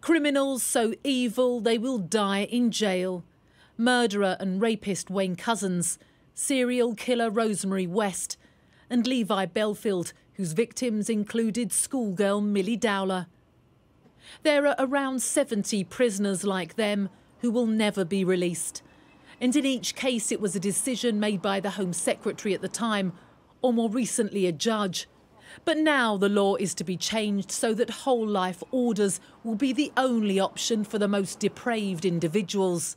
Criminals so evil they will die in jail. Murderer and rapist Wayne Couzens, serial killer Rosemary West, and Levi Bellfield, whose victims included schoolgirl Milly Dowler. There are around 70 prisoners like them who will never be released. And in each case, it was a decision made by the Home Secretary at the time, or more recently, a judge. But now the law is to be changed so that whole life orders will be the only option for the most depraved individuals.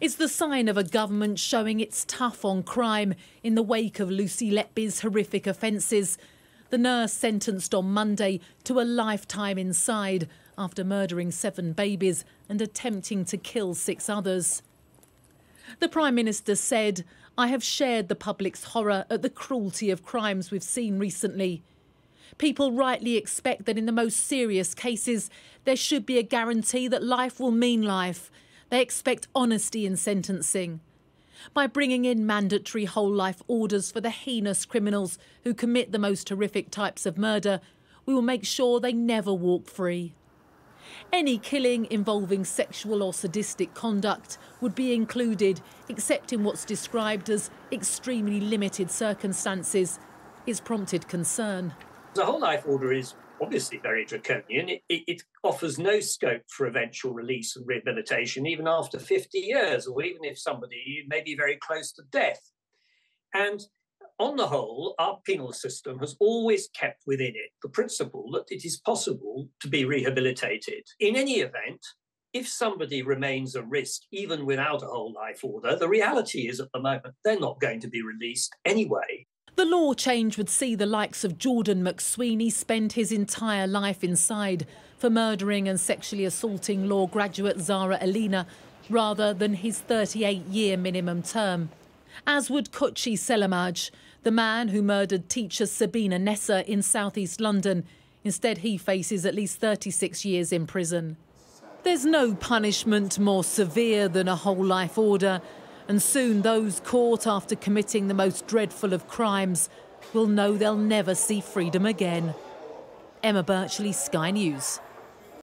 It's the sign of a government showing it's tough on crime in the wake of Lucy Letby's horrific offences. The nurse sentenced on Monday to a lifetime inside after murdering seven babies and attempting to kill six others. The Prime Minister said, I have shared the public's horror at the cruelty of crimes we've seen recently. People rightly expect that in the most serious cases, there should be a guarantee that life will mean life. They expect honesty in sentencing. By bringing in mandatory whole life orders for the heinous criminals who commit the most horrific types of murder, we will make sure they never walk free. Any killing involving sexual or sadistic conduct would be included, except in what's described as extremely limited circumstances. It's prompted concern. The whole life order is obviously very draconian. It, it, it, offers no scope for eventual release and rehabilitation, even after 50 years, or even if somebody may be very close to death. And on the whole, our penal system has always kept within it the principle that it is possible to be rehabilitated. In any event, if somebody remains a risk, even without a whole life order, the reality is at the moment they're not going to be released anyway. The law change would see the likes of Jordan McSweeney spend his entire life inside for murdering and sexually assaulting law graduate Zara Aleena rather than his 38 year minimum term. As would Koci Selamaj, the man who murdered teacher Sabina Nessa in southeast London. Instead, he faces at least 36 years in prison. There's no punishment more severe than a whole life order, and soon those caught after committing the most dreadful of crimes will know they'll never see freedom again. Emma Birchley, Sky News.